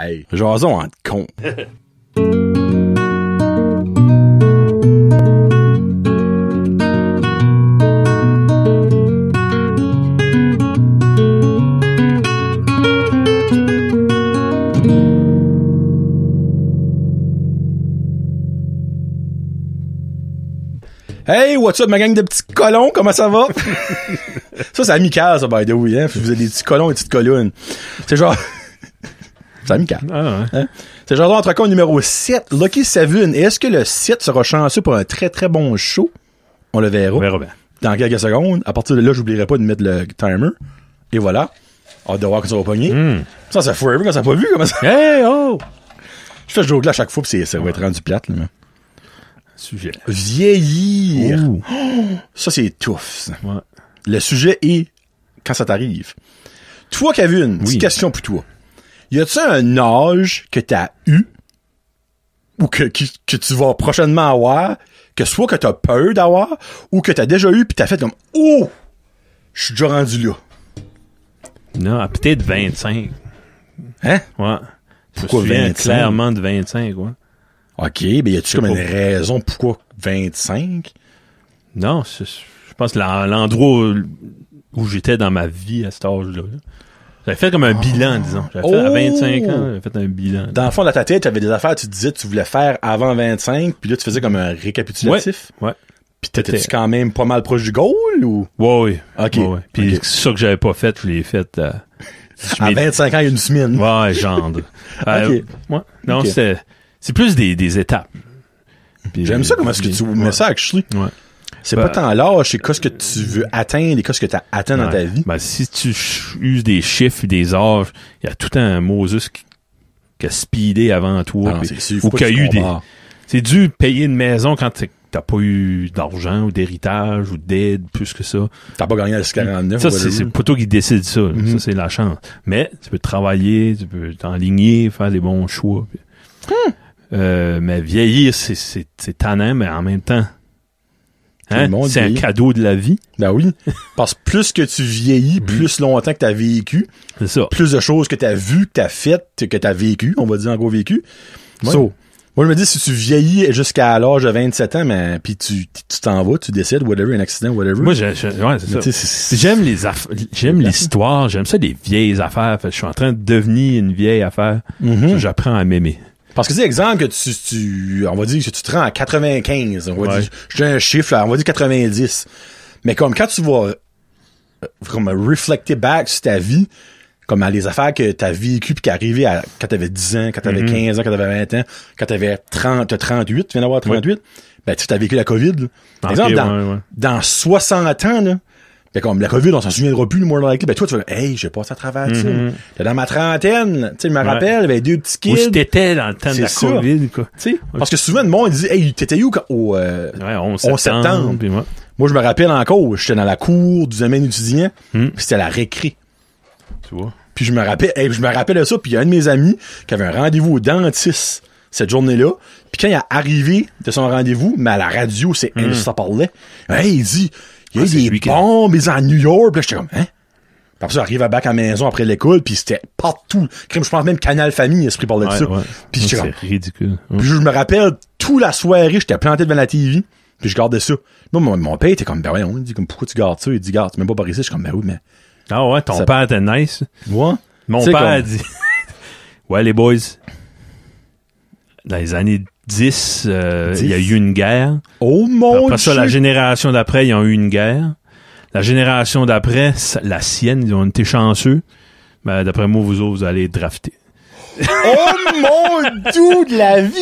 Hey, jason en con. Hey, what's up, ma gang de petits colons? Comment ça va? ça, c'est amical, ça, by the way, hein? Vous êtes des petits colons et des petites colonnes. C'est genre... c'est amical. Ah, ouais. Hein? C'est genre entre con numéro 7, Lucky Seven. Est-ce que le 7 sera chanceux pour un très très bon show? On le verra. On verra bien. Dans quelques secondes. À partir de là, j'oublierai pas de mettre le timer. Et voilà. Hâte de voir quand ça va pogner. Hmm. Ça, c'est forever quand ça n'a pas vu. Comment ça? Hey, oh! Je fais ce joke-là à chaque fois, c'est- ça va être rendu plate. Là. mais. Sujet. Vieillir. Ça, c'est tough. Ouais. Le sujet est quand ça t'arrive. Toi, Kevin, petite Oui. question pour toi. Y a-tu un âge que t'as eu ou que, que, que tu vas prochainement avoir, que soit que t'as peur d'avoir ou que t'as déjà eu puis t'as fait comme Oh! Je suis déjà rendu là. Non, à peut-être 25. Hein? Ouais. Je me Pourquoi souviens 25? clairement de 25, ouais. OK, ben y a-tu comme une raison pourquoi 25? Non, je pense l'endroit où j'étais dans ma vie à cet âge-là. J'avais fait comme un bilan, disons. J'avais fait à Oh! 25 ans, j'avais fait un bilan. Dans le fond de ta tête, t'avais des affaires, tu disais que tu voulais faire avant 25, puis là tu faisais comme un récapitulatif. Ouais. Puis t'étais-tu quand même pas mal proche du goal ou? Ouais, oui. OK. Ouais, ouais. Puis OK. ça que j'avais pas fait, je l'ai fait. À m'ai- 25 ans, il y a une semaine. Ouais, gendre. Euh, Ok. ouais. Non, Ok. c'est c'est plus des, des étapes. J'aime ça comment est-ce que tu Ouais. mets ça, actually. Ouais. C'est Ben- pas tant l'âge, c'est qu'est-ce que tu veux atteindre et qu'est-ce que tu as atteint dans ta vie. Ben, si tu uses des chiffres et des âges, il y a tout un Moses qui, qui a speedé avant toi. Ah sûr, ou y a eu des. C'est dû payer une maison quand t'as pas eu d'argent ou d'héritage ou d'aide, plus que ça. T'as pas gagné à 49 Ça, c'est pas toi qui décide ça. Ça, c'est la chance. Mais tu peux travailler, tu peux t'enligner, faire des bons choix. Hmm. Euh, mais vieillir, c'est- tannant, mais en même temps, hein, monde c'est un cadeau de la vie. Ben oui. Parce que plus que tu vieillis, plus longtemps que tu as vécu, C'est ça. plus de choses que tu as vues, que tu as faites, que tu as vécu, on va dire en gros vécu. Ouais. So, moi je me dis si tu vieillis jusqu'à l'âge de 27 ans, mais puis tu tu t'en vas, tu décides whatever, un accident whatever. Moi, ouais, J'aime les j'aime l'histoire, j'aime ça des vieilles affaires. Fait je suis en train de devenir une vieille affaire. Mhm. J'apprends à m'aimer. Parce que c'est exemple que tu, tu, on va dire que tu te rends à 95, on va Ouais. dire, je te un chiffre, là, on va dire 90. Mais comme quand tu vas, euh, comme reflecter back sur ta vie, comme à les affaires que t'as vécues puis qui arrivaient à, quand t'avais 10 ans, quand t'avais Mhm. 15 ans, quand t'avais 20 ans, quand t'avais 30, t'as 38, tu viens d'avoir 38, ben, tu t'as vécu la COVID, là. Par exemple, dans, ouais, ouais. dans 60 ans, là, ben, comme la COVID, on s'en souviendra plus, le more likely, ben, toi, tu vas, hey, j'ai passé à travers ça. Mhm. T'es dans ma trentaine, tu sais, je me Ouais. rappelle, j'avais deux petits Où kids. t'étais dans le temps de la ça. COVID, quoi. Tu sais, Parce que souvent, le monde dit Hey, t'étais où quand- au. euh, Ouais, 11 11 septembre. puis. Moi, je me rappelle encore, j'étais dans la cour du domaine étudiant, Hmm. puis c'était la récré. Tu vois. Puis je me rappelle, hey, je me rappelle de ça, puis il y a un de mes amis qui avait un rendez-vous au dentiste cette journée-là. Puis quand il est arrivé de son rendez-vous, mais à la radio, c'est elle, ça parlait. Hey, il dit il y a. Ah, c'est eu des lui qui- bombes ils sont à New York. Là, j'étais comme hein? Après ça, j'arrive à back à la maison après l'école, puis c'était partout. Crime, je pense même Canal Famille, esprit parlait de Ouais, ça. ouais. Puis j'étais comme C'est ridicule. Ouais. puis je me rappelle, toute la soirée, j'étais planté devant la TV, puis je gardais ça. Moi, mon, mon père était comme, ben voyons, il dit comme, pourquoi tu gardes ça? Il dit, garde, tu m'as pas par ici. Je suis comme, ben oui, mais Ah ouais, ton Ça- père était nice. moi, Mon C'est père comme- a dit Ouais, les boys, dans les années 10, euh, 10? il y a eu une guerre. oh mon Après ça, Dieu! la génération d'après, ils ont eu une guerre. La génération d'après, la sienne, ils ont été chanceux. Ben, d'après moi, vous autres, vous allez être draftés. Oh mon Dieu de la vie!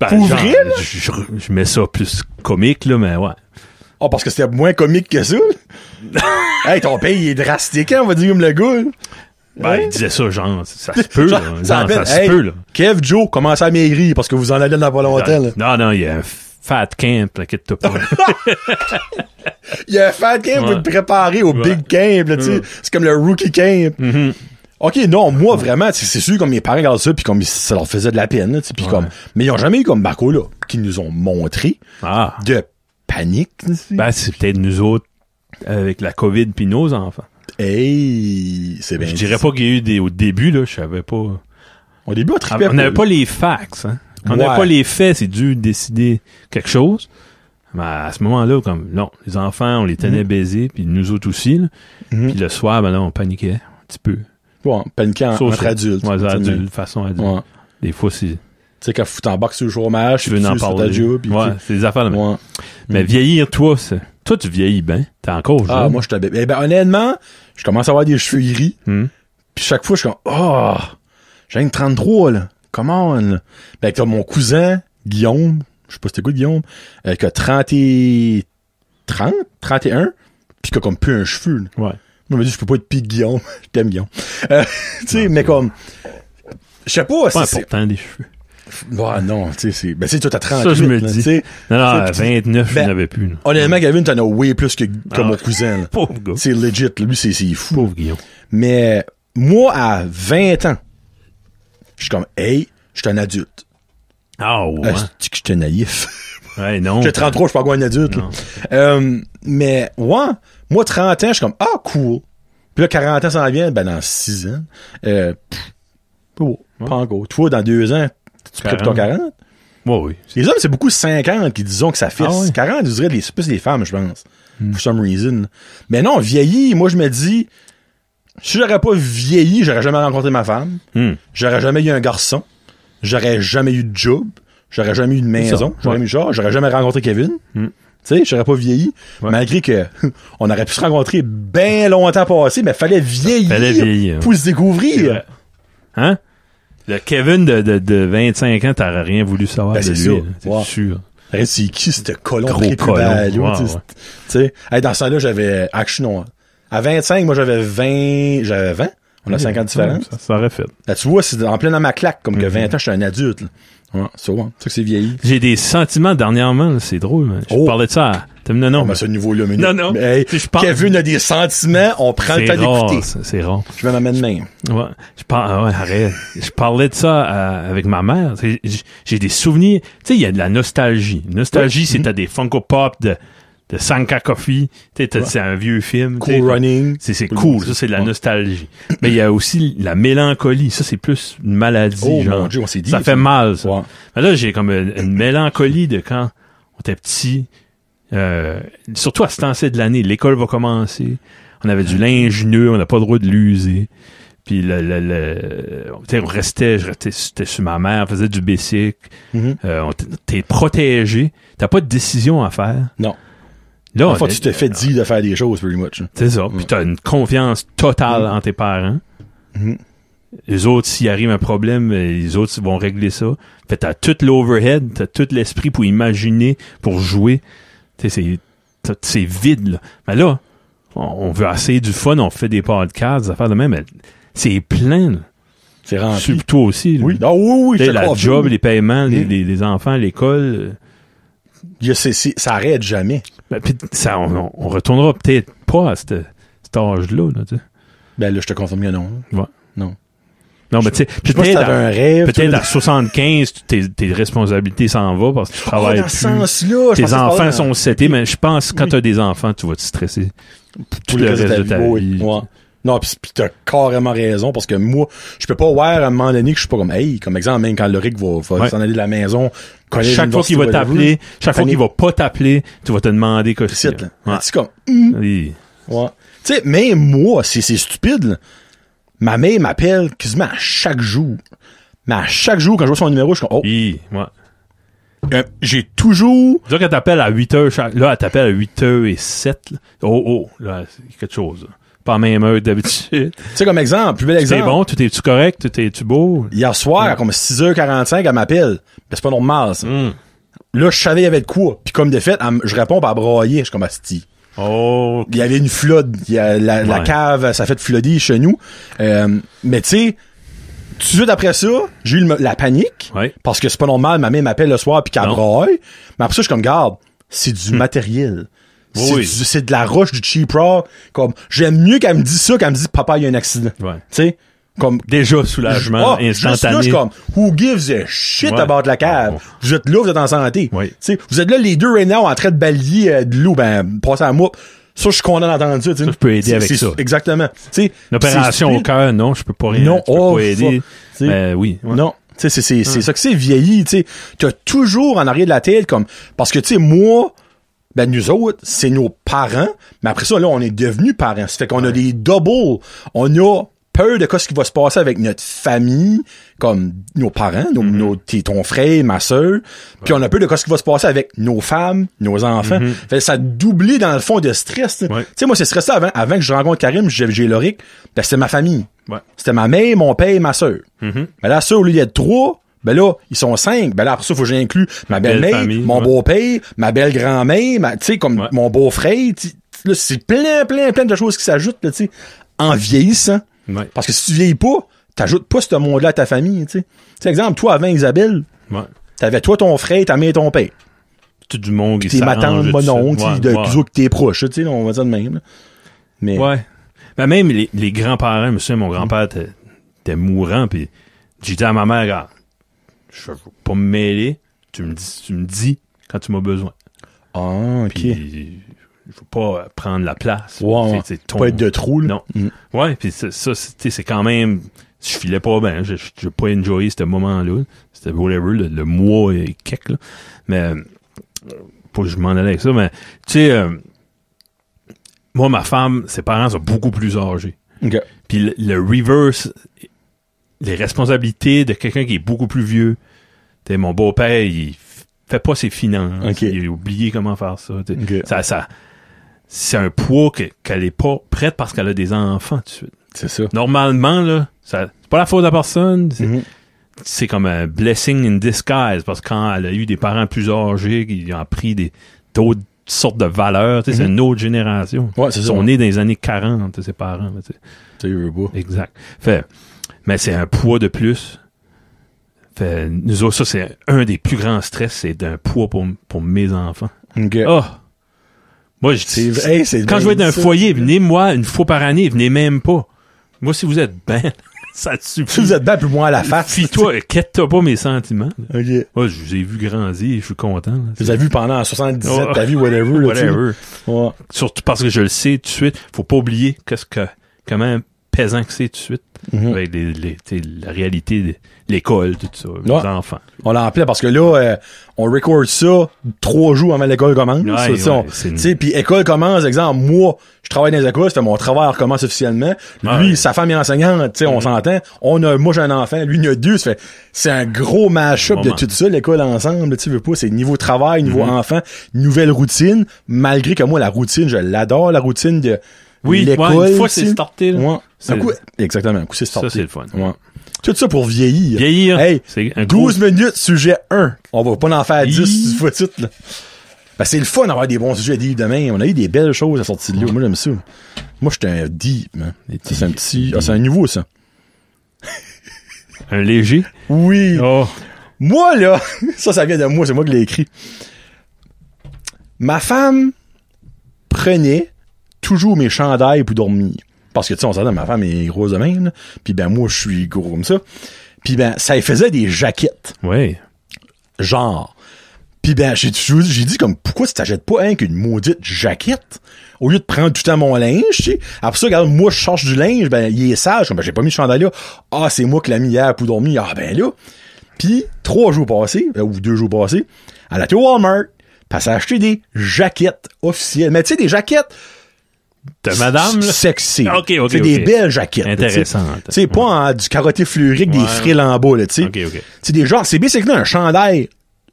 Ben, Pour genre, vrai, là? je, je- je mets ça plus comique, là, mais ouais. Oh, parce que c'était moins comique que ça. hey, ton il est drastique, hein, on va dire comme le gars. Ben, Ouais. il disait ça, genre, ça se peut, là. Genre, ça se hey, peut, là. Kev Joe, commencez à maigrir parce que vous en allez dans pas longtemps, là. Non, non, il y a un fat camp, là, quitte-toi pas. Il y a un fat camp pour Ouais. te préparer au Ouais. big camp, là, tu sais. Ouais. C'est comme le rookie camp. Mhm. OK, non, moi, vraiment, c'est c'est sûr, comme mes parents regardent ça, puis comme ça leur faisait de la peine, là, tu sais, puis comme, mais ils ont jamais eu comme Marco, là, qui nous ont montré Ah. de panique. Ben, c'est peut-être nous autres avec la COVID puis nos enfants. Hey, c'est bien je dirais pas qu'il y a eu des au début là, je savais pas. Au début, on Ah, on n'avait pas les facts. Hein. Quand on n'avait Ouais. pas les faits, c'est dû décider quelque chose. Mais à ce moment-là, comme non, les enfants, on les tenait baisés, puis nous autres aussi. là. Mhm. Puis le soir, ben là, on paniquait un petit peu. Ouais, en- Sauf entre adultes. Ouais, de façon adulte. Ouais. Des fois, c'est Tu sais, quand tu t'embarques sur le chômage, tu veux en parler. ouais, c'est des affaires de. Ouais. Mais vieillir, toi, c'est- toi, tu vieillis bien. T'es encore jeune. Ah, moi, je t'avais. Eh ben, honnêtement, je commence à avoir des cheveux gris. Hmm. Puis chaque fois, je suis comme, oh, j'ai une 33, là. Come on, là. Ben, t'as mon cousin, Guillaume, je sais pas c'était quoi, Guillaume, euh, qui a 30 et... 30? 31? Puis qui a comme plus un cheveu, là. Ouais. Moi, je me dis, je peux pas être pire Guillaume. Je t'aime, Guillaume. Euh, tu sais, mais comme, je sais pas, Pas c'est... c'est- important, les cheveux. Ouais, non, tu sais, c'est... Ben, tu sais, toi, t'as 38, Ça, je me là, dis. tu. Non, non, à Ça, puis- 29, Ben, je n'avais plus. Honnêtement, Gavin, t'en as way plus que, que Ah. mon cousin. Pauvre gars. C'est legit, lui, c'est, fou. Pauvre Guillaume. Mais moi, à 20 ans, je suis comme, hey, je suis un adulte. Ah, ouais. Ah, je que j'étais naïf? ouais, non. J'ai 33, je suis pas encore un adulte. Euh, mais, ouais, moi, 30 ans, je suis comme, ah, cool. Puis là, 40 ans, ça en vient, ben, dans 6 ans. Euh, pff, oh, pas encore. Toi, dans 2 ans, tu prêtes ton 40? Ouais, oui. Les hommes, c'est beaucoup 50 qui disons que ça fait. Ah ouais. 40, je dirais, les, c'est plus les femmes, je pense. Hmm. For some reason. Mais non, vieilli, moi, je me dis, si j'aurais pas vieilli, j'aurais jamais rencontré ma femme. Hmm. J'aurais jamais eu un garçon. J'aurais jamais eu de job. J'aurais jamais eu de maison. J'aurais ouais. eu genre, j'aurais jamais rencontré Kevin. Mm. Tu sais, j'aurais pas vieilli. Ouais. Malgré que on aurait pu se rencontrer bien longtemps passé, mais fallait vieillir. Fallait vieillir. Pour se C'est découvrir. Hein? Le Kevin de, de, de 25 ans, t'aurais rien voulu savoir Ben, de c'est lui. ça. là. C'est Ouais. sûr. Hey, c'est qui ce colon prépubal, là, tu Ouais, hey, dans ce temps-là, j'avais action. À 25, moi j'avais 20, j'avais 20. On a 5 ans de différence. Ça, ça aurait fait. Là, tu vois, c'est en plein dans ma claque, comme que Mhm. 20 ans, je suis un adulte. là. Ouais, c'est ouais, ça que c'est vieilli. J'ai des sentiments dernièrement, c'est drôle. man. Je Oh. parlais de ça. à- T'as non, non, Non, mais ce niveau-là, mais Non, non. Mais, hey, Je pense- Kevin a des sentiments, on prend le temps d'écouter. ça, c'est rare. Je vais m'amener même. Ouais, je par... ouais, arrête. Je parlais de ça euh, avec ma mère. J'ai des souvenirs. Tu sais, il y a de la nostalgie. Nostalgie, c'est t'as des Funko Pop de, de Sanka Coffee. C'est un vieux film. Cool running. C'est, Cool ça c'est de la nostalgie. Mais il y a aussi la mélancolie, ça c'est plus une maladie. Oh genre. mon dieu, on s'est dit. ça fait mal, ça. Ouais. Mais là, j'ai comme une, une mélancolie de quand on était petit. Euh, surtout à ce temps-ci de l'année, l'école va commencer. On avait du linge neuf, on n'a pas le droit de l'user. Puis le, le, le- on restait, je restais j'étais sur ma mère, on faisait du basic. Mhm. Euh, on t- t'es protégé. T'as pas de décision à faire. Non. Là, on est- tu te fais dire de faire des choses, pretty much. c'est ça. Puis t'as une confiance totale en tes parents. Mhm. Les autres, s'il arrive un problème, euh, les autres vont régler ça. Fait t'as tout l'overhead, t'as tout l'esprit pour imaginer, pour jouer. C'est, vide, là. Mais là, on, veut essayer du fun, on fait des podcasts, des affaires de même, mais c'est plein, là. C'est rempli. Sur toi aussi, là. Oui. Ah oui, oui, je la crois, job, oui. les paiements, les, Mhm. les, les enfants, l'école. Ça arrête jamais. ben, pis ça, on, on retournera peut-être pas à cet âge-là, là. Ben là, je te confirme que non. Non, mais tu sais, peut-être à- un rêve. Peut-être toi, à 75, tes, tes responsabilités s'en vont parce que tu Oh, travailles dans plus. sens-là, je Tes enfants sont setés, mais je pense que quand Oui. tu as des enfants, tu vas te stresser. tout le reste de ta vie. oui. vie. Ouais. Non, pis, pis t'as carrément raison, parce que moi, je peux pas voir à un moment donné que je suis pas comme, hey, comme exemple, même quand Loric va, va Ouais. s'en aller de la maison, Chaque fois qu'il va t'appeler, chaque fois qu'il va pas t'appeler, tu vas te demander que là. Ouais. C'est comme, Oui. ouais. Tu sais, même moi, c'est, c'est stupide, là. Ma mère m'appelle quasiment à chaque jour. Mais à chaque jour, quand je vois son numéro, je suis comme, oh, Oui, ouais. euh, j'ai toujours, Dire qu'elle t'appelle à 8 heures, chaque- là, elle t'appelle à 8 heures et 7. là. Oh, oh, là, c'est quelque chose. là. Pas la même heure d'habitude. tu sais, comme exemple, plus bel C'est exemple. bon, tout est-tu correct, tout est-tu beau? Hier soir, à comme 6h45, elle m'appelle. Ben, c'est pas normal, ça. Hum. Là, je savais il y avait de quoi. Puis comme de fait, elle je réponds par broyer. Je suis comme asti. Oh, Il y avait une flood. Il y a la, la Ouais. cave, ça fait de flooder chez nous. Euh, mais tu sais, tout de suite après ça, j'ai eu la panique. ouais. Parce que c'est pas normal, ma mère m'appelle le soir puis qu'elle braille. Mais après ça, je suis comme, garde, c'est du matériel. Oui, C'est de la roche, du cheap raw. Comme, j'aime mieux qu'elle me dise ça qu'elle me dise, papa, il y a un accident. Ouais. Tu sais, comme, Déjà, soulagement ah, instantané. là, je suis comme, who gives a shit Ouais. about la cave? Vous êtes là, vous êtes en santé. Oui. Tu sais, vous êtes là, les deux, right now, en train de balayer euh, de l'eau, ben, passez à moi. Ça, je suis content d'entendre ça, tu sais. Ça, je peux aider avec ça. Exactement. Tu sais, Une opération c'est au cœur, non, je peux pas rien. Non, je peux oh, pas aider. Tu sais, Mais oui. ouais. Non. C'est, c'est, c'est ça que c'est vieilli, tu. T'as toujours en arrière de la tête comme, parce que, tu sais, moi, ben, nous autres, c'est nos parents, mais après ça, là, on est devenus parents. Ça fait qu'on a des doubles. On a peur de ce qui va se passer avec notre famille, comme nos parents, nos, Mm-hmm. nos- t'es ton frère, ma soeur, puis on a peur de ce qui va se passer avec nos femmes, nos enfants. Fait que ça a doublé dans le fond de stress. tu sais. Ouais. Tu sais, moi, c'est stressant avant, avant que je rencontre Karim, j'ai, j'ai Loric, ben, c'était ma famille. Ouais. C'était ma mère, mon père et ma soeur. Mhm. Ben là, ça, au lieu d'être trois, ben là, ils sont cinq. Ben là, après ça, faut que j'inclue ma Belle belle-mère, mon ouais. beau-père, ma belle-grand-mère, ma- tu sais, comme Ouais. mon beau-frère. Là, c'est plein, plein, plein de choses qui s'ajoutent, là, tu sais, en vieillissant. Ouais. Parce que si tu vieillis pas, t'ajoutes pas ce monde-là à ta famille, tu sais. Exemple, toi, avant Isabelle, t'avais toi, ton frère, ta mère et ton père. Tout du monde qui T'es ma tante, mon oncle, de ouais. que t'es proche, tu sais, on va dire de même, là. Mais, Ouais. Ben même les, les grands-parents, souviens, mon grand-père était, mourant, puis j'ai dit à ma mère, regarde, je veux pas me mêler, tu me dis, tu me dis quand tu m'as besoin. ah, ok. Puis je veux pas prendre la place. Ouais. C'est- ton- Pas être de trou, là. Non. Mm. Ouais, puis ça, c'est quand même, je filais pas bien, je j'ai pas enjoyé ce moment-là. C'était whatever, le, le mois et quelques, là. Mais, euh, pas que je m'en allais avec ça, mais, tu sais, euh, moi, ma femme, ses parents sont beaucoup plus âgés. Ok. Puis le, le reverse, les responsabilités de quelqu'un qui est beaucoup plus vieux. Mon beau-père, il fait pas ses finances. Il a oublié comment faire ça. c'est un poids que- qu'elle est pas prête parce qu'elle a des enfants tout de suite. C'est ça. Normalement, là, ça, c'est pas la faute de la personne. C'est, Mhm. c'est comme un blessing in disguise parce que quand elle a eu des parents plus âgés qui ont pris des, d'autres sortes de valeurs, c'est Mhm. une autre génération. Ouais, c'est Ils sont nés dans les années 40, tu sais, ses parents. veut pas. Exact. Fait, mais c'est un poids de plus. Fait, nous autres, ça, c'est un des plus grands stress, c'est d'un poids pour, pour mes enfants. Ok. Oh! Moi, je hey, c'est quand je vais dans un foyer, venez-moi une fois par année, venez même pas. Moi, si vous êtes ben, ça te suffit. Si vous êtes bien plus moins à la face. Fie-toi, quête-toi pas mes sentiments. Ok. Moi, je vous ai vu grandir, je suis content. là. Je les ai vus pendant 77 Oh. ta vie, whatever. là. Whatever. Ouais. Surtout parce que je le sais tout de suite. Faut pas oublier qu'est-ce que, comment pesant que c'est tout de suite. Mhm. Avec les, les- la réalité de l'école, tout ça, les enfants. On l'appelait parce que là, euh, on record ça trois jours avant l'école commence. C'est puis école commence, exemple, moi, je travaille dans les écoles, c'était mon travail recommence officiellement. Lui, Ouais. sa femme est enseignante, tu sais, on s'entend. On a, moi j'ai un enfant, lui il a deux, ça fait, c'est un gros mash-up de tout ça, l'école ensemble, tu veux pas, c'est niveau travail, niveau Mhm. enfant, nouvelle routine, malgré que moi, la routine, je l'adore, la routine de Oui, l'école. ouais, une fois c'est starté, là. Ouais. Un coup, exactement, un coup c'est Ça, starté. c'est le fun. Ouais. Tout ça pour vieillir. Vieillir, Hey, c'est un gros... 12 minutes, sujet 1. On va pas en faire 10 Hi. tu fois titre, là. Ben, c'est le fun d'avoir des bons sujets deep demain. On a eu des belles choses à sortir de là. Moi, j'aime ça. Moi, j'étais un deep, man. Ça, C'est un petit, ah, c'est un nouveau, ça. Un léger? Oui. Oh. Moi, là, ça, ça vient de moi, c'est moi qui l'ai écrit. Ma femme prenait toujours mes chandails pour dormir. Parce que, tu sais, on s'entend, ma femme est grosse de même, là. Puis ben, moi, je suis gros comme ça. Puis ben, ça lui faisait des jaquettes. Ouais. genre. Puis ben, j'ai dit comme pourquoi tu t'achètes pas un qu'une maudite jaquette? Au lieu de prendre tout le temps mon linge, tu sais. Après ça, regarde, moi je cherche du linge, ben il est sage, comme ben, j'ai pas mis le chandail là. Ah, c'est moi qui l'ai mis hier pour dormir. Ah ben là. Puis trois jours passés, euh, ou deux jours passés, elle a été au Walmart, puis elle s'est acheté des jaquettes officielles. Mais tu sais, des jaquettes De madame, là? sexy. Ok, ok, C'est des belles jaquettes. là, tu sais. Tu sais, pas en- du carotté fleuri avec des frilles en bas, là, tu sais. Ok, ok. C'est des genres, c'est basically un chandail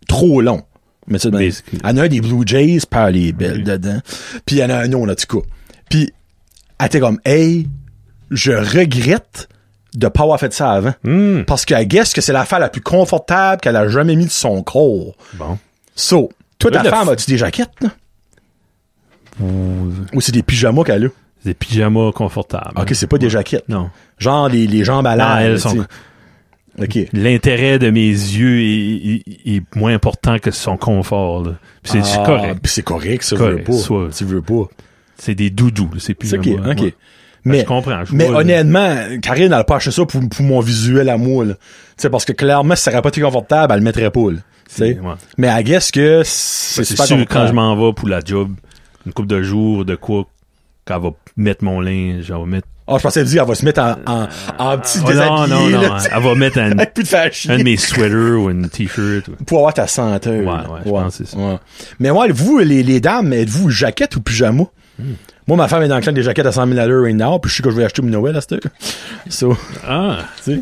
trop long. Mais ça, ben, il y en a un des Blue Jays, par les belles dedans. Puis il y en a un autre, en tout cas. Puis, elle était comme, hey, je regrette de pas avoir fait ça avant. Hmm. Parce qu'elle guess que c'est la femme la plus confortable qu'elle a jamais mis de son corps. Bon. So, toi, ta femme, as-tu des jaquettes, là? Ou c'est des pyjamas qu'elle a? Des pyjamas confortables. Ok, c'est pas des jaquettes. Non. Genre les, les jambes à l'air. sont- tu sais. Ok. L'intérêt de mes yeux est, est- est moins important que son confort. là. Puis C'est Ah, correct. c'est correct, ça, Correct, veux pas. soit- Tu veux pas. C'est des doudous. là, C'est plus C'est ok, ok. Ouais. Mais, je comprends. je mais vois, honnêtement, Karine, elle a pas acheté ça pour, pour mon visuel à moi, là. Tu sais, parce que clairement, si ça aurait pas été confortable, elle le mettrait pas, là. Tu sais. Ouais. Mais I guess que c'est C'est super sûr, quand je m'en vais pour la job, une couple de jours, de quoi, qu'elle va mettre mon linge, elle va mettre... Ah, je pensais dire, elle va se mettre en, en, en petit Oh, non, non, non, elle va mettre un, plus de un de mes sweaters ou une t-shirt. ou- Pour avoir ta senteur. Ouais, ouais, je pense que c'est ça. ouais. Mais ouais, vous, les, les dames, êtes-vous jaquette ou pyjama? Hmm. Moi, ma femme est dans le clan des jaquettes à 100 000 à l'heure right now, puis je sais que je vais acheter mon Noël à cette heure. So, Ah! tu sais.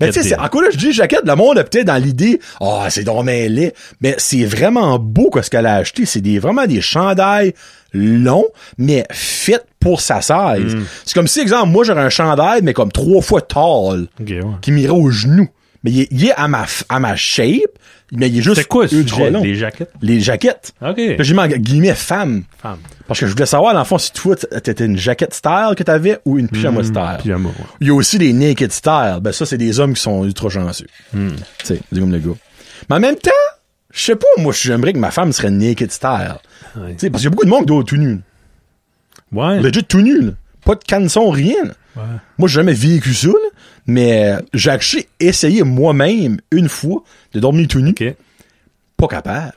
Mais tu sais, encore là, je dis jaquette, le monde a peut-être dans l'idée, ah, c'est donc laid. Mais c'est vraiment beau, quoi, ce qu'elle a acheté. C'est des, vraiment des chandails longs, mais faits pour sa size. Hmm. C'est comme si, exemple, moi, j'aurais un chandail, mais comme trois fois tall, Ok, ouais. qui m'irait au genou. Mais il est, il est à ma, à ma shape, mais il est juste C'est quoi, ultra long. Les jaquettes? Les jaquettes. Ok. J'ai mis en guillemets femme. Femme. Parce que je voulais savoir, dans le fond, si toi, t'étais une jaquette style que t'avais ou une pyjama Hmm, style. Pyjama, ouais. Il y a aussi des naked style. Ben, ça, c'est des hommes qui sont ultra chanceux. Hmm. Tu sais, c'est comme le gars. Mais en même temps, je sais pas, moi, j'aimerais que ma femme serait naked style. Ouais. Parce qu'il y a beaucoup de monde qui doit tout nu. Ouais. Legit tout nu, là. Pas de canson, rien. Ouais. Moi, j'ai jamais vécu ça, là. Mais euh, j'ai actually essayé moi-même, une fois, de dormir tout nu. Pas capable.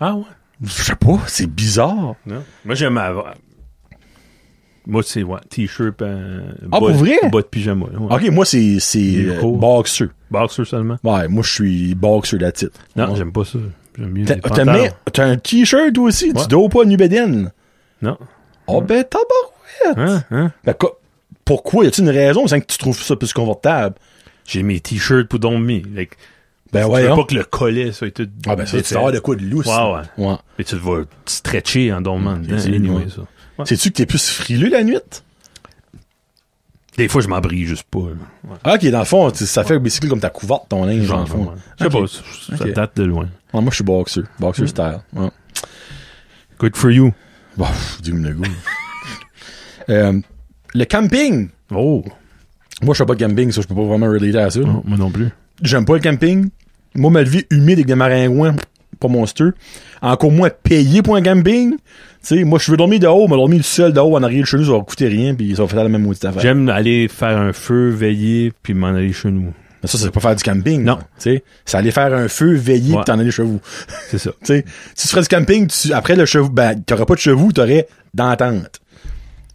Ah ouais. Je sais pas, c'est bizarre. Non. Moi, j'aime avoir. Moi, c'est, ouais, t-shirt, euh, Ah, bas- pour vrai? Bas de pyjama. ouais. Ok, moi, c'est, euh, boxer. Boxer seulement? Ouais, moi, je suis boxer la titre. Non, j'aime pas ça. J'aime mieux T'as, t'as mis- t'as un t-shirt aussi? Ouais. Tu dois pas Nubédine? Non. Oh, ben, tabarouette! Hein? Hein? Ben, quoi- pourquoi? Y a-t-il une raison? C'est que tu trouves ça plus confortable? J'ai mes t-shirts pour dormir. Like, Ben, tu veux voyons. pas que le collet soit tout. Ah, ben, ça, tu avoir de quoi de lousse. Ouais, ouais. Ouais. Mais tu vas stretcher en dormant dedans. c'est- anyway, ouais. ça. Ouais. Sais-tu que t'es plus frileux la nuit? Des fois, je m'en brille juste pas. Ah, ok, dans le fond, ça fait basically comme ta couverte, ton linge, dans le fond. Je sais pas, ça- date de loin. Moi, je suis boxer. Boxer Mm. style. Good for you. Bon, dis-moi le goût. euh, le camping. Oh. Moi, je fais pas de camping, ça, je peux pas vraiment relater à ça. Moi non plus. J'aime pas le camping. Moi, ma vie humide avec des maringouins, pas monster. Encore moins payer pour un camping. Tu sais, moi, je veux dormir dehors, mais dormir seul dehors en arrière de chez nous, ça va coûter rien, puis ça va faire la même maudite affaire. J'aime aller faire un feu, veiller, puis m'en aller chez nous. Mais ça, c'est pas faire du camping. Non. Tu sais, c'est aller faire un feu, veiller, Ouais. puis t'en aller chez vous. C'est ça. Tu si tu ferais du camping, tu, après le chevaux, ben, t'aurais pas de chevaux, t'aurais d'entente.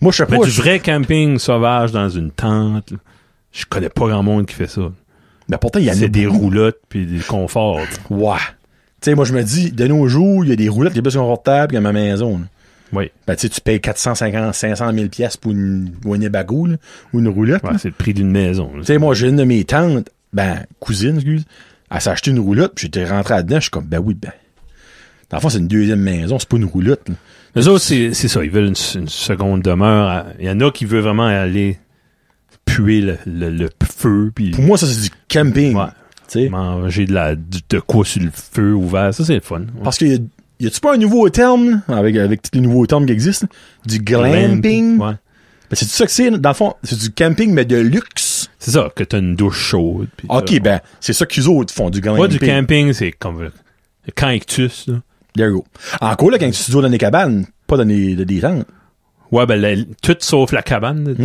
Moi, je sais Mais pas. du je- vrai camping sauvage dans une tente, je connais pas grand monde qui fait ça. Ben, pourtant, il y en a C'est des roulottes puis des conforts. Ouais. Tu sais, moi, je me dis, de nos jours, il y a des roulettes qui sont plus confortables qu'à ma maison. là. Oui. Ben, tu sais, tu payes 450, 500 000 pièces pour une, là, ou une. Ouais, là. c'est le prix d'une maison. Tu sais, moi, j'ai une de mes tantes, ben, cousine, excuse, elle s'est acheté une roulotte, puis j'étais rentré là-dedans, je suis comme, ben oui, ben. Dans le fond, c'est une deuxième maison, c'est pas une roulotte, là. Les autres, c'est ça. Ils veulent une, une seconde demeure. Il y en a qui veulent vraiment aller puer le, le, le feu puis Pour moi, ça, c'est du camping. Ouais. Tu sais. manger de la du- de quoi sur le feu ouvert. Ça, c'est le fun. Ouais. Parce que y a- y a-tu pas un nouveau terme, avec, avec tous les nouveaux termes qui existent, du glamping? Ouais. Ben, c'est ça que c'est, dans le fond, c'est du camping, mais de luxe. C'est ça, que t'as une douche chaude. Ok, ben, c'est ça qu'ils autres font, du glamping. Pas du camping, c'est comme le, cactus. Là. There you go. Encore là, quand tu dors dans des cabanes, pas dans des, des tentes. Ouais, ben, la- tout sauf la cabane.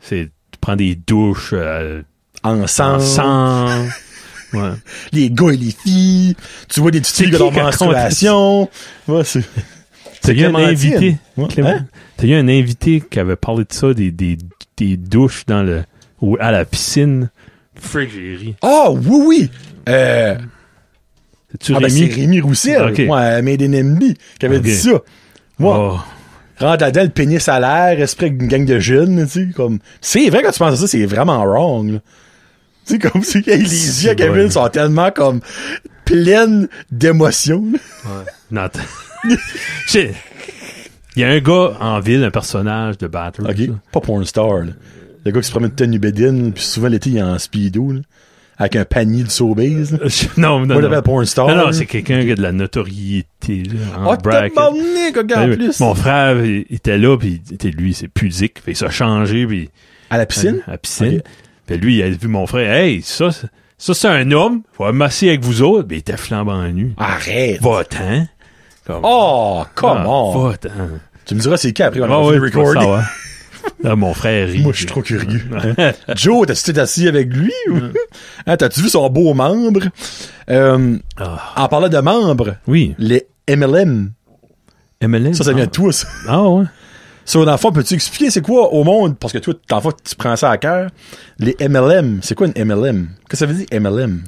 C'est, tu prends des douches euh, Ensemble. ensemble. ouais. Les gars et les filles. Tu vois des petites filles qui raconte menstruation. Ouais, c'est. T'as eu un invité. Ouais. Hein? T'as eu un invité qui avait parlé de ça, des, des, des douches dans le, ou à la piscine? Ri. Ah, oui, oui. Euh, C'est-tu ah, ben, Rémi? c'est Rémi Roussel. Ok. Ouais, Made in MB, qui avait dit ça. Moi, Oh. rentre là-dedans, le pénis à l'air, esprit avec une gang de jeunes, tu sais, comme. C'est vrai quand tu penses à ça, c'est vraiment wrong, là. Sais, comme si les yeux à Kevin bon. sont tellement comme pleines d'émotions. Non, Il y a un gars en ville, un personnage de Battle. OK? Pas porn star, là. Le gars qui se promène de tenue bédine, puis souvent l'été, il est en speedo, là. Avec un panier de là. Non, non, Moi, non. j'appelle porn star. Non, c'est quelqu'un qui a de la notoriété, là, en Oh, bracket. tabarnak, regarde, en Ouais, plus. Mon frère il était là, puis il était, lui, c'est pudique. Fait, il s'est changé, puis À la piscine? à la piscine. Puis lui, il a vu mon frère. Hey, ça, ça c'est un homme. Faut amasser avec vous autres. Ben, il était flambant nu. Arrête. Va-t'en. Comme, Oh, come ah. Va-t'en. Tu me diras c'est qui après on Ah va ouais, record. ça. Là, mon frère rit. Moi, je suis trop curieux. Joe, t'as-tu été assis avec lui? ou- Hein, T'as-tu vu son beau membre? Euh, Ah, en parlant de membres, oui. les MLM, MLM. ça, ça vient ah. de toi, ça. Ah ouais. So, dans le fond, peux-tu expliquer c'est quoi au monde, parce que toi, dans le fond, tu prends ça à cœur, les MLM. C'est quoi une MLM? Qu'est-ce que ça veut dire, MLM?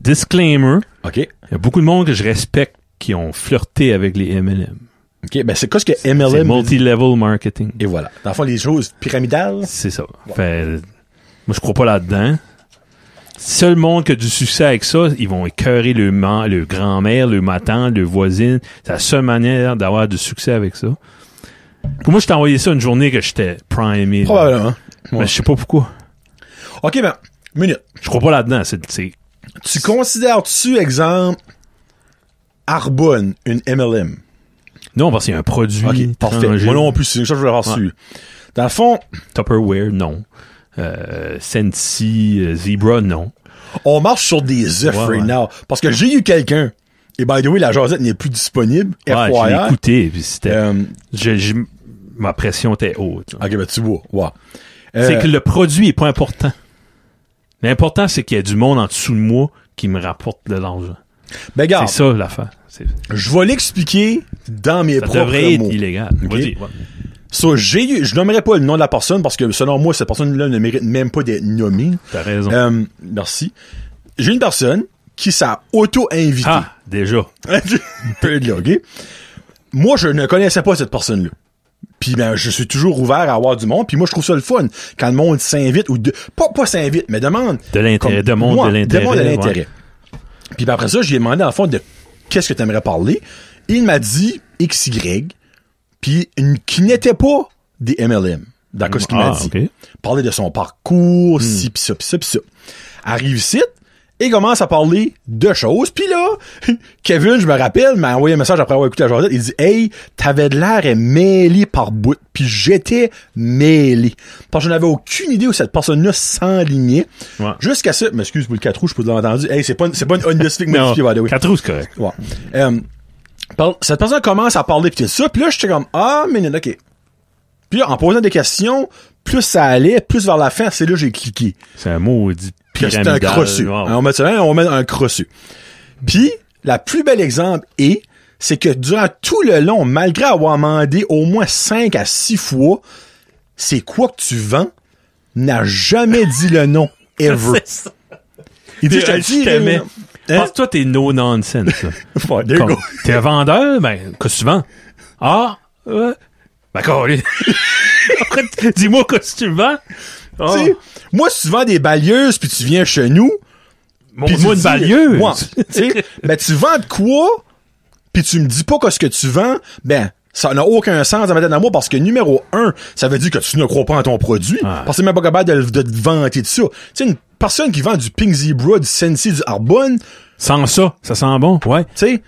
Disclaimer, OK. il y a beaucoup de monde que je respecte qui ont flirté avec les MLM. OK, ben c'est quoi ce que C'est MLM dire? multi-level marketing. Et voilà. Dans le fond, les choses pyramidales? C'est ça. Fait, moi, je crois pas là-dedans. Seul monde qui a du succès avec ça, ils vont écœurer le, le grand-mère, le matin, le voisine. C'est la seule manière d'avoir du succès avec ça. Pour moi, je t'ai envoyé ça une journée que j'étais primé. là. Probablement. Mais je sais pas pourquoi. OK, ben, minute. Je crois pas là-dedans. C'est, Tu considères-tu, exemple, Arbonne, une MLM? non, parce qu'il y a un produit OK, parfait. Moi non plus, c'est une chose que je voulais avoir Ouais. su. Dans le fond, Tupperware, non. Euh, Sensi, euh, Zebra, non. on marche sur des œufs Ouais, right now. Parce que j'ai eu quelqu'un, et by the way, la jasette n'est plus disponible, Ouais, je l'ai FYI. écouté, puis c'était, Euh, je- je- ma pression était haute. OK, ben tu vois, ouais. C'est Euh, que le produit est pas important. L'important, c'est qu'il y a du monde en dessous de moi qui me rapporte de l'argent. ben, C'est ça l'affaire. C'est- je vais l'expliquer dans mes Ça propres devrait être mots. illégal. Ok? Vas-y, ouais. So, j'ai eu, je nommerai pas le nom de la personne parce que selon moi, cette personne-là ne mérite même pas d'être nommée. T'as raison. Euh, merci. J'ai une personne qui s'est auto-invitée. ah, déjà. Peu de là, OK? Moi, je ne connaissais pas cette personne-là. Puis ben, je suis toujours ouvert à avoir du monde. Puis moi, je trouve ça le fun quand le monde s'invite ou de, pas pas s'invite, mais demande. De l'intérêt, de monde, moi, de l'intérêt. demande de ouais. l'intérêt. Puis ben, après ça, j'ai demandé en fond de qu'est-ce que tu aimerais parler. Il m'a dit XY, puis qui n'était pas des MLM. D'accord, ce qu'il m'a Ah, dit. ok. Parler de son parcours, Hmm. ci, pis ça, pis ça, pis ça. Arrive ici, et commence à parler de choses. Puis là, Kevin, je me rappelle, m'a envoyé un message après avoir écouté la journée. Il dit, hey, t'avais de l'air est mêlé par bout. Puis j'étais mêlé. Parce que je n'avais aucune idée où cette personne-là s'enlignait. Ouais. Jusqu'à ça, m'excuse pour le 4 roues, je peux l'avoir entendu. Hey, c'est pas, une- c'est pas une honorifique modifiée, by the way. quatre roues, c'est correct. Ouais. Euh, cette personne commence à parler pis tout ça, puis là, j'étais comme, ah, mais ok. Puis là, en posant des questions, plus ça allait, plus vers la fin, c'est là que j'ai cliqué. C'est un maudit Que c'était un crossu. Wow. On met ça là, on met un crossu. Puis, la plus belle exemple est, c'est que durant tout le long, malgré avoir demandé au moins 5 à 6 fois, c'est quoi que tu vends, n'a jamais dit le nom, ever. C'est ça. Il dit, je te t'aimais. Hein? Parce que toi, t'es no nonsense. T'es un vendeur, ben, qu'est-ce que tu vends? Ah, ouais. Ben. Dis-moi qu'est-ce que tu vends? Ah. Moi, si tu vends des balayeuses puis tu viens chez nous, puis tu une balieuse. Ouais, ben tu vends de quoi puis tu me dis pas que ce que tu vends, ben ça n'a aucun sens à mettre dans moi parce que numéro un, ça veut dire que tu ne crois pas en ton produit Ah. parce que t'es même pas capable de, de te vanter de ça. Tu sais, une personne qui vend du Pink Zebra, du Sensi, du Arbonne, Sans ça, ça sent bon, ouais. tu sais,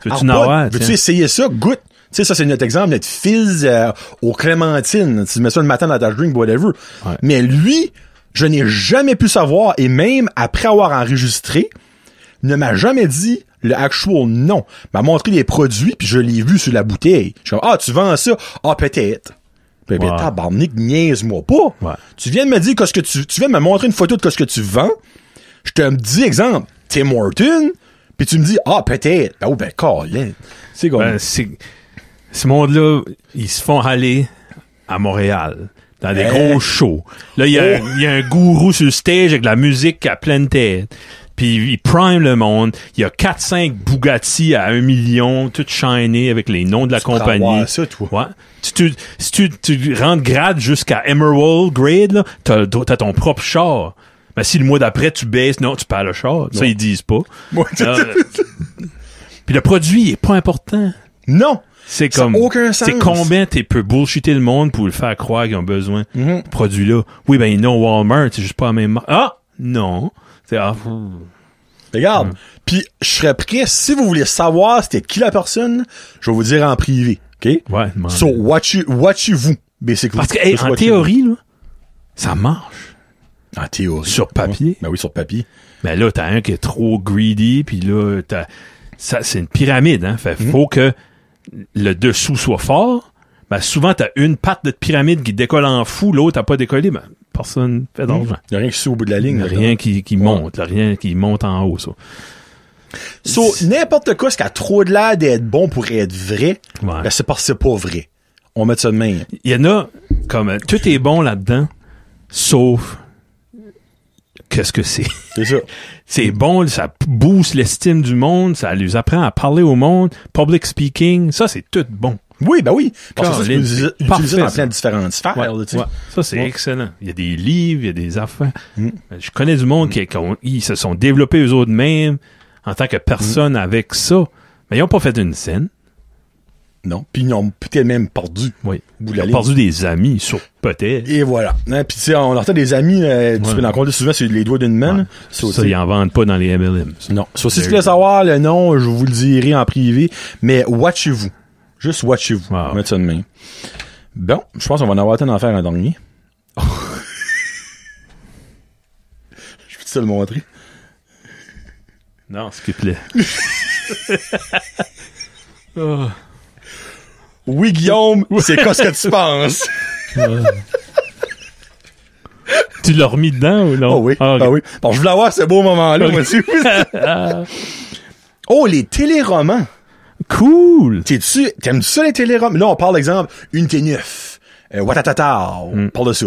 Veux-tu essayer ça? Goûte. Tu sais, ça, c'est notre exemple, notre fizz euh, aux clémentines. Tu mets ça le matin dans ta drink, whatever. Ouais. Mais lui, je n'ai jamais pu savoir, et même après avoir enregistré, ne m'a jamais dit le actual nom. M'a montré les produits, puis je l'ai vu sur la bouteille. Je suis comme, ah, tu vends ça? Ah, peut-être. Ben, Ouais. tabarnak, niaise-moi pas. Ouais. Tu viens de me dire que ce que tu, tu viens de me montrer une photo de ce que tu vends. Je te dis, exemple, Tim Horton, puis tu me dis, ah, peut-être. Ben, oh, ben, Colin. C'est comme, Ben, c'est, ce monde-là, ils se font aller à Montréal. Dans des Eh. gros shows. Là, il y, a- Oh. il y a un gourou sur le stage avec la musique à pleine tête. Puis il prime le monde. Il y a 4-5 Bugatti à 1 million, tout shiny avec les noms de la Tu compagnie. ça, toi. Ouais. Si tu, si tu, tu rentres grade jusqu'à Emerald grade, là, t'as, t'as ton propre char. Mais si le mois d'après tu baisses, non, tu perds le char. Ça, ils disent pas. Moi, Euh, Puis le produit il est pas important. non. C'est Ça comme. aucun sens. C'est combien tu peux bullshitter le monde pour le faire croire qu'ils ont besoin de produit-là. Oui, ben, non, Walmart, c'est juste pas la même. Ah! Non. C'est, ah, Regarde. Puis, je serais prêt, si vous voulez savoir c'était qui la personne, je vais vous dire en privé. OK? ouais, demande. So, watchez, watchez-vous, basically. Parce que, hey, en théorie, là, ça marche. En théorie. Sur papier. Ouais. Ben oui, sur papier. Mais là, t'as un qui est trop greedy, puis là, t'as, ça, c'est une pyramide, hein. Fait, Mhm. faut que le dessous soit fort. Ben, souvent, t'as une patte de pyramide qui décolle en fou, l'autre a pas décollé, ben, personne fait d'argent. Il y a rien qui suit au bout de la ligne. Rien qui, qui monte, rien qui monte en haut, ça. So, n'importe quoi, ce qui a trop de l'air d'être bon pour être vrai, Ouais. ben c'est parce que c'est pas vrai. On met ça de même. Il y en a, comme, tout est bon là-dedans, sauf, qu'est-ce que c'est? C'est ça. C'est bon, ça booste l'estime du monde, ça les apprend à parler au monde, public speaking, ça c'est tout bon. Oui, ben oui. Parce que ça, utiliser dans plein de différentes sphères. Ouais, là, tu sais. ouais. Ça c'est Ouais. excellent. Il y a des livres, il y a des affaires. Mm. Je connais du monde qui, qui ont- ils se sont développés eux autres mêmes en tant que personne Mm. avec ça, mais ils ont pas fait une scène. Non. Puis ils ont peut-être même perdu. Oui. Ils ont perdu des amis sur peut-être. Et voilà. Hein, Puis tu sais, on entend des amis, euh, tu Ouais. peux en compter souvent sur les doigts d'une main. Ouais. Ça, ils en vendent pas dans les MLM. Non. So, si tu voulais savoir le nom, je vous le dirai en privé. Mais watchez-vous. Juste watchez-vous. Wow. Mettre ça de même. Bon, je pense qu'on va en avoir temps d'en faire un dernier. je peux te le montrer. Non, s'il te plaît. Oh. Oui, Guillaume, c'est quoi ce que tu penses? Tu l'as remis dedans ou non? Oh oui, Ah, ah oui. Bon, je voulais avoir ce beau moment-là, aussi. oh, les téléromans. Cool! T'es-tu, t'aimes-tu ça, les téléromans? Là, on parle, exemple, Unité 9, euh, Watatata, on parle de ça.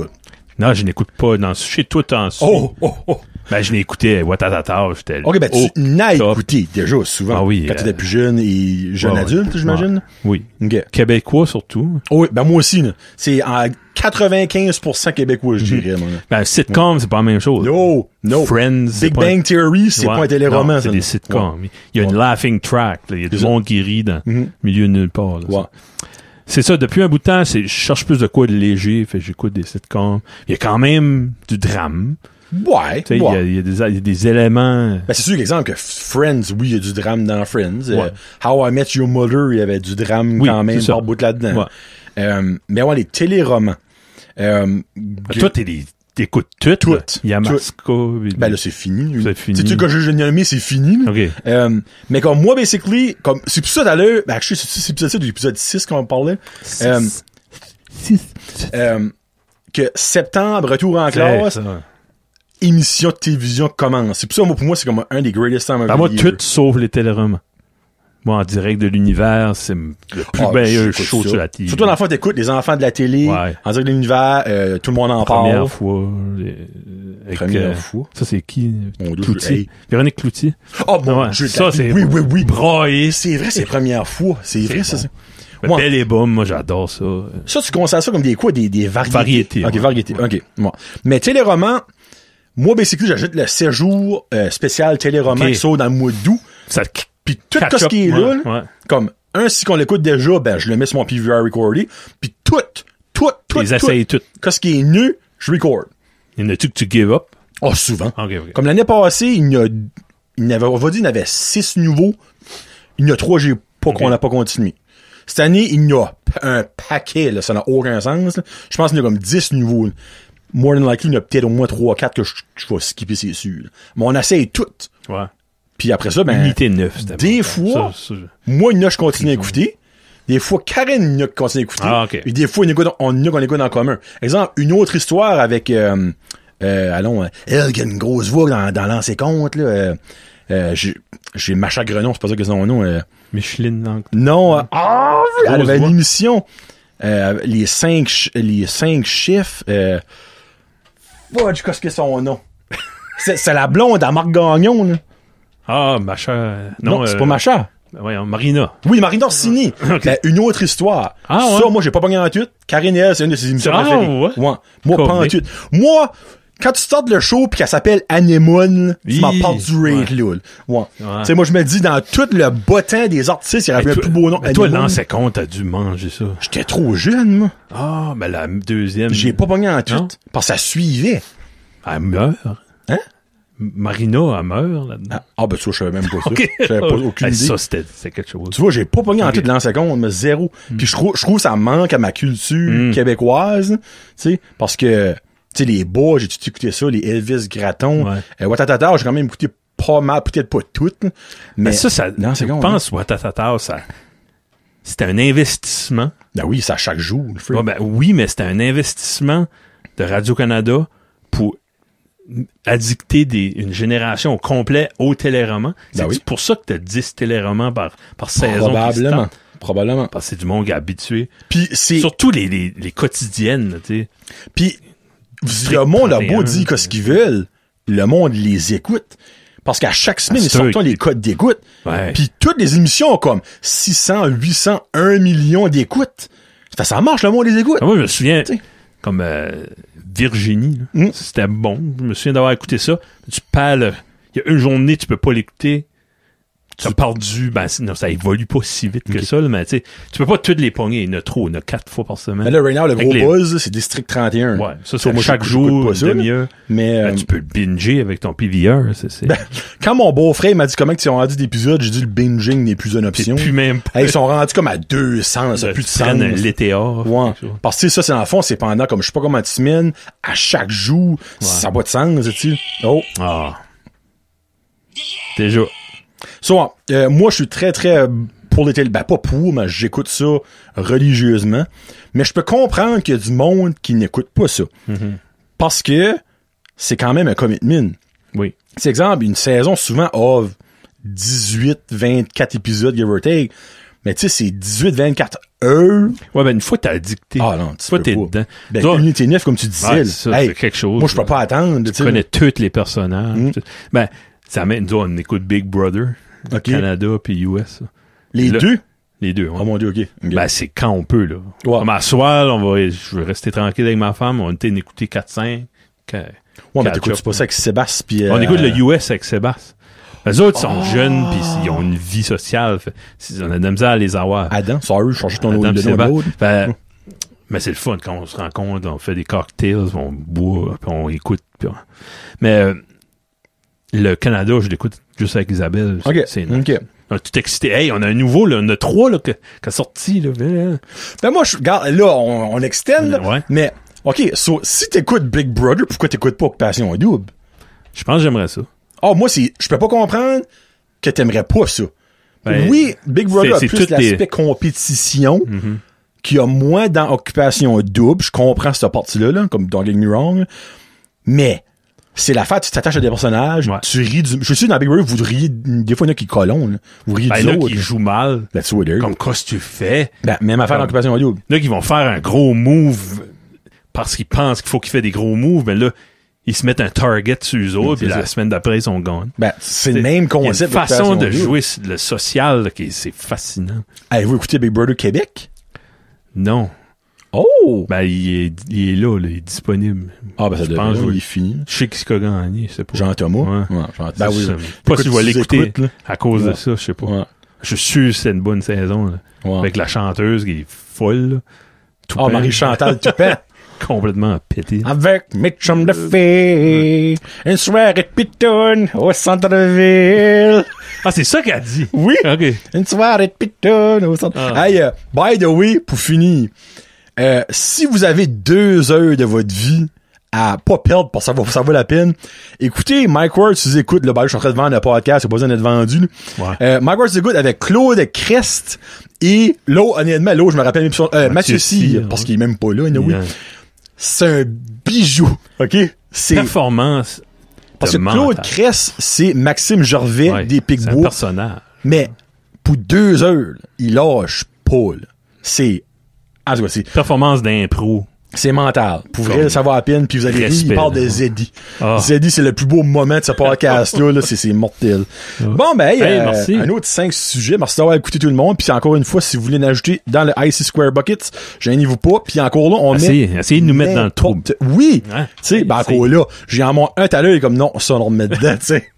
Non, je n'écoute pas. Dans, je sais tout en dessous. Oh, oh, oh. Ben, je l'écoutais. Watatata, j'étais. OK, ben, tu n'as écouté déjà souvent. Ah oui, Quand euh, t'étais plus jeune et jeune ouais, ouais. adulte, j'imagine? Oui. OK. Québécois, surtout. Oh, oui, ben, moi aussi. C'est en 95% québécois, je dirais, moi. Ben, sitcom, c'est pas la même chose. No, no. Friends. Big Bang Theory, c'est pas un téléroman. C'est des sitcoms. Il y a une laughing track. là. Il y a du monde qui rit dans le Mhm. milieu de nulle part. là. Ouais. C'est ça, depuis un bout de temps, je cherche plus de quoi de léger, fait j'écoute des sitcoms. Il y a quand même du drame. Ouais, il y a- ouais. y, il y a des éléments. Ben, c'est sûr, l'exemple que Friends, oui, il y a du drame dans Friends. Euh, Ouais. How I Met Your Mother, il y avait du drame Oui, quand même par bout là-dedans. Ouais. Euh, mais ouais, les téléromans. Euh, Ben, Toi, t'es des- t'écoutes tout. Tout. puis- ben là, c'est fini. C'est fini. Tu sais, que je l'ai nommé, c'est fini. OK. Euh, mais comme moi, basically, comme, c'est plus ça tout à l'heure, ben, je sais, c'est épisode 7 ou l'épisode 6 qu'on parlait, euh, euh, que septembre, retour en classe, ça. Émission de télévision commence. C'est pour ça, moi, pour moi, c'est comme un des greatest times of Ben, moi, tout sauf les téléromans. Moi, en direct de l'univers, c'est le plus Ah, meilleur show ça. sur la télé. Surtout l'enfant t'écoutes, les enfants de la télé, Ouais. en direct de l'univers, euh, tout le monde en Première parle. fois. euh, Première euh, fois. Ça, c'est qui? Mon Cloutier. hey. Véronique Cloutier. Oh mon Ouais, Dieu, ça, c'est oui, oui, oui. braillé. C'est vrai, c'est la première fois. C'est vrai, ça. bon. c'est- Mais Ouais. Belle et Boom, moi, j'adore ça. Ça, tu considères ça comme des quoi? Des, des variétés. Variétés, Ok, ouais. variétés. Ok. Bon. Mais téléroman, moi, basically, j'ajoute le séjour euh, spécial téléroman Ok. qui sort dans le mois d'août. Ça Puis tout ce qui est là, ouais, là, ouais. comme un, si qu'on l'écoute déjà, ben, je le mets sur mon PVR recordé. Puis tout, tout, tout, Les tout, essayes toutes. qu'est-ce qui est nu, je record. Il y en a-tu que tu give up? Oh, souvent. Comme l'année passée, il y a, il y en avait, on va dire, il y en avait six nouveaux. Il y en a trois, j'ai pas, qu'on n'a pas continué. Cette année, il y en a un paquet, là, ça n'a aucun sens, là. Je pense qu'il y en a comme 10 nouveaux. More than likely, il y en a peut-être au moins 3 4 que je, je vais skipper, c'est sûr. Mais on essaye toutes. Ouais. Puis après ça, ben, Unité 9, c'était des fois- Ça, ça, moi, il y en a, je continue à écouter. Des fois, Karen, il y en a continue à écouter. Ah. Et des fois, il y en a on y qu'on écoute en commun. Exemple, une autre histoire avec, euh, euh, allons, euh, elle qui a une grosse voix dans, dans l'ancien compte, là, euh, euh, j'ai, j'ai Macha Grenon, c'est pas ça que c'est son nom, euh, Micheline Lang. non, euh, ah, elle avait une émission, euh, les cinq, les cinq chiffres, euh, fudge, qu'est-ce que c'est son nom? c'est, c'est la blonde à Marc Gagnon, là. Ah, ma chère. Non, Non, c'est euh, pas Macha. Voyons, Marina. Oui, Marine Orsini. Ben, une autre histoire. Ah, Ça, ouais. moi, j'ai pas pogné en tout. Karine et elle, c'est une de ses émissions Ah, préférées. ouais. Moi, pas en tout. Moi, quand tu startes le show pis qu'elle s'appelle Anémone, tu parles du là. Ouais. Tu Ouais. sais, moi, je me dis, dans tout le bottin des artistes, il y avait Mais un plus beau nom. mais toi, l'ancien compte, t'as dû manger ça. J'étais trop jeune, moi. Ah, ben la deuxième. J'ai pas pogné en tout. Parce que ça suivait. Elle meurt. Hein? Marina, elle meurt là-dedans. Ah, ah, ben, ça, je savais même pas ça. Ok. J'avais pas aucune idée. Ça, c'était quelque chose. Tu vois, j'ai pas pogné en Ok. Hmm. tout l'ancien compte, mais zéro. Puis je trouve, je trouve que ça manque à ma culture Mm. québécoise, tu sais, parce que, tu sais, les bois, j'ai tout écouté ça, les Elvis Gratton, Ouais. euh, Watatata, j'ai quand même écouté pas mal, peut-être pas toutes, mais, Mais ça, ça, Non, c'est je pense, Watatata, ça, c'était un investissement. ben oui, c'est à chaque jour, le. Ouais, ben, oui, mais c'était un investissement de Radio-Canada pour addicter des, une génération au complet au téléroman. C'est Ben oui. pour ça que t'as 10 téléromans par, par saison. Probablement. Probablement. Parce que c'est du monde habitué. Puis c'est, Surtout les, les, les quotidiennes, tu sais. puis le monde a beau dire ce qu'ils veulent, le monde les écoute. Parce qu'à chaque semaine, ils sortent les codes d'écoute. Puis toutes les émissions ont comme 600, 800, 1 million d'écoutes. Ça, ça marche, le monde les écoute. Ah, Moi, je me souviens, comme euh, Virginie, là, Mm. c'était bon. Je me souviens d'avoir écouté ça. Tu parles, il y a une journée, tu peux pas l'écouter. Tu as perdu, ben, non, ça évolue pas si vite que ça, là, mais tu sais, tu peux pas toutes les pogner. Il y en a trop, il y en a quatre fois par semaine. Mais là, right now, le gros les- buzz, c'est District 31. Ouais, ça, c'est moi, chaque jour, une demi-heure. Mais Là, euh, tu peux le binger avec ton PVR, c'est, c'est, quand mon beau-frère m'a dit comment ils ont rendu d'épisodes, j'ai dit le binging n'est plus une option. plus même. Hey, ils sont rendus comme à 200, ça plus de Tu prennes sens. l'été hors. Ouais. Parce que ça, c'est dans le fond, c'est pendant comme je sais pas comment de semaines, à chaque jour, ça pas de sens, tu sais. Oh. Ah. Déjà. So, euh, moi, je suis très, très euh, pour les télé. Ben, pas pour, mais j'écoute ça religieusement. Mais je peux comprendre qu'il y a du monde qui n'écoute pas ça. Parce que c'est quand même un commitment. Oui. C'est exemple, une saison souvent a 18, 24 épisodes, give or take. Mais tu sais, c'est 18, 24 heures. Ouais, ben, une fois t'as addicté. Ah non, tu Une fois t'es dedans. Ben, Toi, unité 9, comme tu disais. ouais, c'est ça, Hey, quelque chose. moi, je peux pas attendre. Tu connais tous les personnages. Mm. Ben, ça met, nous, on écoute Big Brother, OK. Canada puis US. Les Le- deux? Les deux, ouais. Oh mon dieu, OK. Ok. Ben, c'est quand on peut, là. Ouais. Comme à soir, là, on va, je vais rester tranquille avec ma femme, on était écouter 4-5. que- ouais, mais t'écoutes pas ça avec Sébastien pis, euh, On écoute le US avec Sébastien. Les autres sont Ah. jeunes puis ils ont une vie sociale. Fait, on a de la misère à les avoir. Adam, sorry, je changeais ton nom de nom. Fait, mais c'est le fun quand on se rencontre, on fait des cocktails, on boit, puis on écoute. puis on- Mais euh, le Canada, je l'écoute juste avec Isabelle. OK. C'est nice. OK. On est tout excité. Hey, on a un nouveau, là, on a trois là, qui a sorti. Là. Ben, Ben moi, je regarde, là, on, on extend, là, Ouais. mais, OK, so, si t'écoutes Big Brother, pourquoi t'écoutes pas Occupation Double? Je pense que j'aimerais ça. Ah, moi, c'est, je peux pas comprendre que t'aimerais pas ça. Ben, oui, Big Brother a plus l'aspect compétition, Mhm. qui a moins dans Occupation Double. Je comprends cette partie-là, là, comme Don't Get Me Wrong. Mais, c'est l'affaire, tu t'attaches à des personnages, Ouais. tu ris du, je suis dans Big Brother, vous riez, des fois, il y en a qui colons, là. Vous riez Ben, du il y en a autres. qui jouent mal. That's. Comme qu'est-ce que tu fais? Ben, même affaire d'Occupation Double. Il y en a qui vont faire un gros move parce qu'ils pensent qu'il faut qu'ils fassent des gros moves, mais là, ils se mettent un target sur eux autres, puis la semaine d'après, ils sont gone. Ben, c'est le même Il y a une concept. façon de jouer le social là, qui est- c'est fascinant. Avez-vous écouté Big Brother Québec? Non. Oh! Ben, il est, il est là, là, il est disponible. Ah, ben, ça je pense, il oui. est fini. Je sais qui a gagné, je sais pas. Jean-Thomas? Ouais. Ouais, Jean- ben oui. C'est Pas si je vais l'écouter à cause de ça, je sais pas. Ouais. Je suis sûr que c'est une bonne saison, là. Ouais. Avec la chanteuse qui est folle, Ah, Marie-Chantal Toupin. complètement pété. Avec mes chums de filles. Une soirée de pitoune au centre-ville. Ah, c'est ça qu'elle a dit? Oui! OK. Une soirée de pitoune au centre Ah. Hey, euh, by the way, pour finir, euh, si vous avez deux heures de votre vie à pas perdre pour ça vaut, ça vaut la peine, écoutez Mike Ward, si vous écoutez, le je suis en train de vendre un podcast, c'est pas besoin d'être vendu. là. Ouais. Euh, Mike Ward, écoute avec Claude Crest et l'autre, honnêtement, l'autre, je me rappelle même son- euh, Mathieu Mathieu Cyr, parce qu'il est même pas là, anyway. Il y a- C'est un bijou, ok? C'est, Performance. parce que Claude. Crest, c'est Maxime Gervais Ouais, des C'est un Picbois. personnage. Mais pour deux heures, là, il lâche pas. là. C'est. Ah, c'est quoi, c'est- Performance d'impro. c'est mental. Pour vrai, Comme ça va à peine. Puis vous allez rire, il parle de. Zeddy. Ah. Zeddy, c'est le plus beau moment de ce podcast-là. là. C'est, c'est mortel. Bon, ben, hey, euh, merci. un autre cinq sujets. Merci d'avoir écouté tout le monde. Puis encore une fois, si vous voulez l'ajouter dans le IC Square Buckets, gênez-vous pas. Puis encore là, on met. Essayez, essayez de nous mettre dans le trou. n'importe- Oui! Ouais. Tu sais, ben Essayez. encore là, j'ai en mon un tout à l'heure, il est comme non, ça on le remet dedans, tu sais.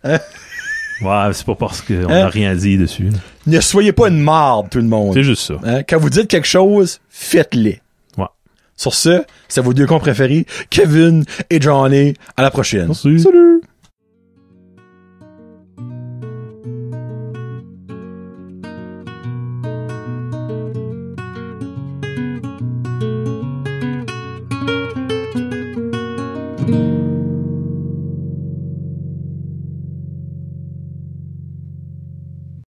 Hein? Ouais, c'est pas parce qu'on Hein? n'a rien dit dessus. Ne soyez pas une marde, tout le monde. C'est juste ça. Hein? Quand vous dites quelque chose, faites-le. Ouais. Sur ce, c'est vos deux cons préférés, Kevin et Johnny. À la prochaine. Merci. Salut!